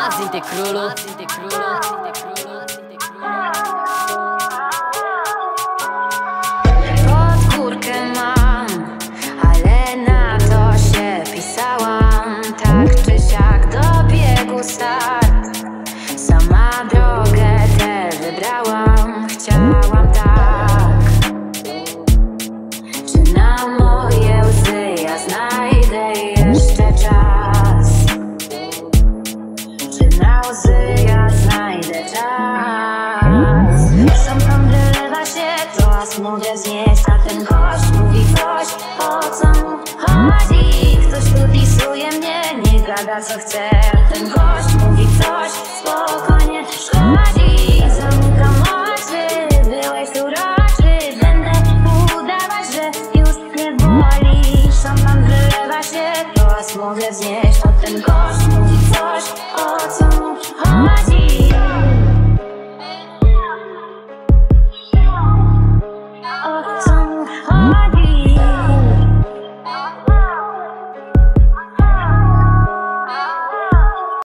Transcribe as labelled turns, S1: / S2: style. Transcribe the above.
S1: Marcin ty królu, Marcin ty królu, Marcin ty królu, Marcin ty królu.
S2: Pod górkę mam, ale na to się pisałam Tak czy siak dobiegł start Sam tam wylewa się, to aż mogę znieść A ten gość mówi coś, o co mu chodzi? Ktoś tu disuje mnie, nie gada co chce A ten gość mówi coś, spokojnie szkodzi. Zamykam oczy, byłeś tu roczy Będę udawać, że już nie boli. Szampan wylewa się, to aż mogę znieść A ten gość mówi coś,